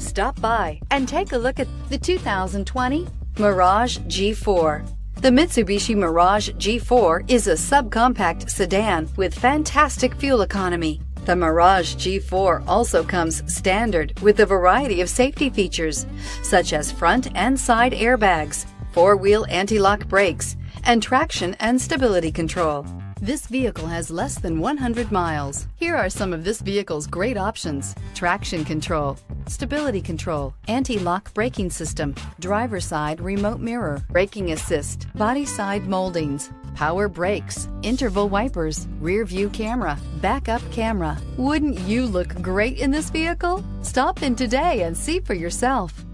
Stop by and take a look at the 2020 Mirage G4. The Mitsubishi Mirage G4 is a subcompact sedan with fantastic fuel economy. The Mirage G4 also comes standard with a variety of safety features, such as front and side airbags, four-wheel anti-lock brakes, and traction and stability control. This vehicle has less than 100 miles. Here are some of this vehicle's great options. Traction control, stability control, anti-lock braking system, driver side remote mirror, braking assist, body side moldings, power brakes, interval wipers, rear view camera, backup camera. Wouldn't you look great in this vehicle? Stop in today and see for yourself.